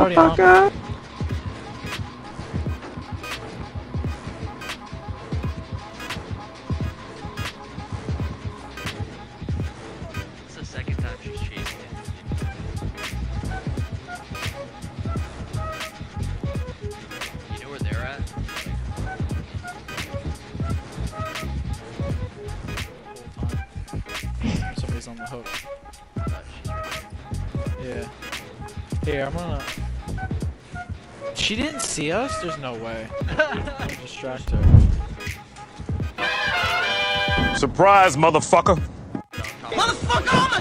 motherfucker! It's the second time she's chasing it. You know where they're at? Somebody's on the hook. She's right Yeah. Here, I'm gonna. She didn't see us? There's no way. I'll distract her. Surprise, motherfucker. Motherfucker!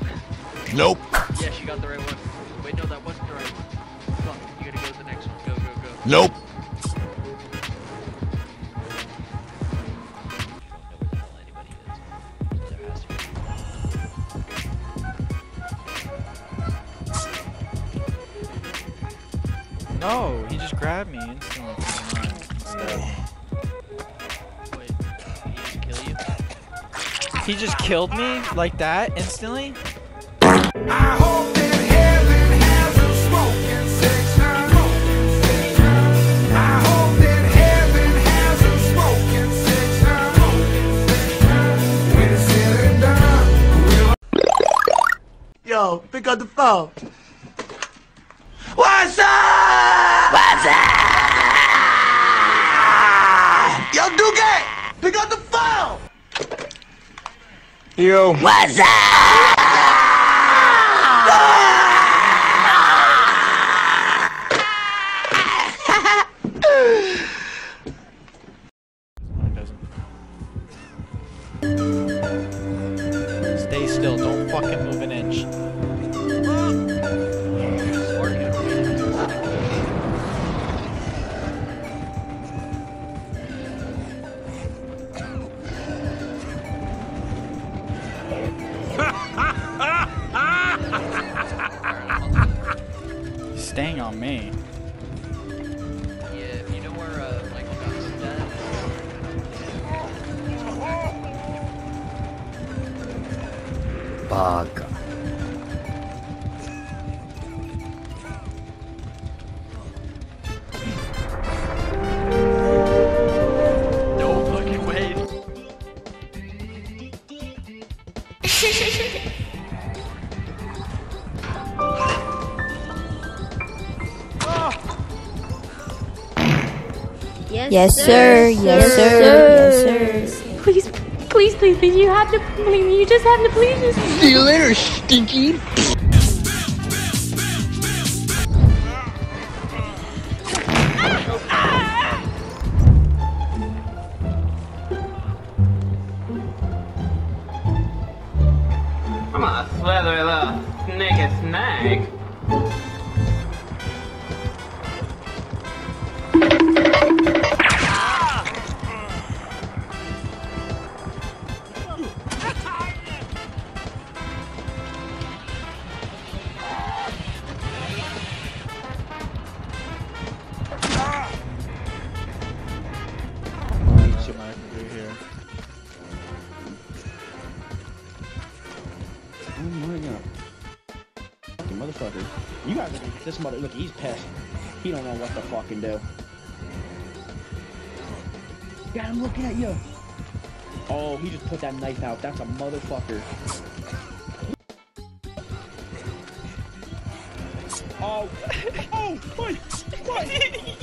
Nope. Yeah, she got the right one. Wait, no, that wasn't the right one. Fuck, you gotta go to the next one. Go, go, go. Nope. No, he just grabbed me instantly. he? He just killed me like that instantly? Yo, pick up the phone. What's up? What's up? Yo, Duque, pick up the phone. Yo. What's up? Stay still, don't fucking move an inch. He's staying on me. Yeah, you know where uh, Michael Johnson's at? Bug. Yes, sir. Yes, sir. Yes, sir. Please, please, please, please, you have to, please, you just have to please just. See you later, stinky. I'm a slithery little sneaky snake. Let's see Oh my god. Fucking motherfucker. You guys at this mother look, he's pissed. He don't know what to fucking do. God, I'm looking at you. Oh, he just put that knife out. That's a motherfucker. Oh, oh, what? What?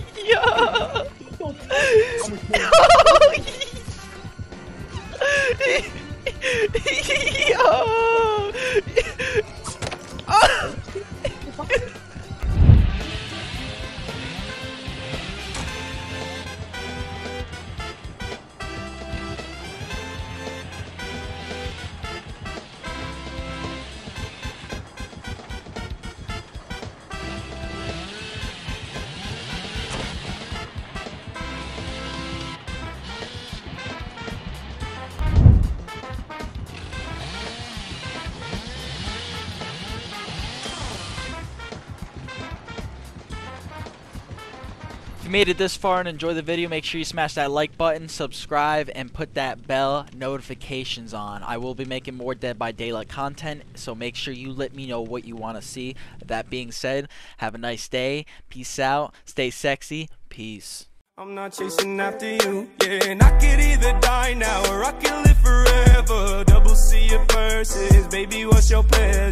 you made it this far and enjoy the video, make sure you smash that like button, subscribe, and put that bell notifications on. I will be making more Dead by Daylight content, so make sure you let me know what you want to see. That being said, have a nice day. Peace out. Stay sexy. Peace. I'm not chasing after you, yeah, and I could either die now or I can live forever. Double C your purses, baby, what's your pleasures?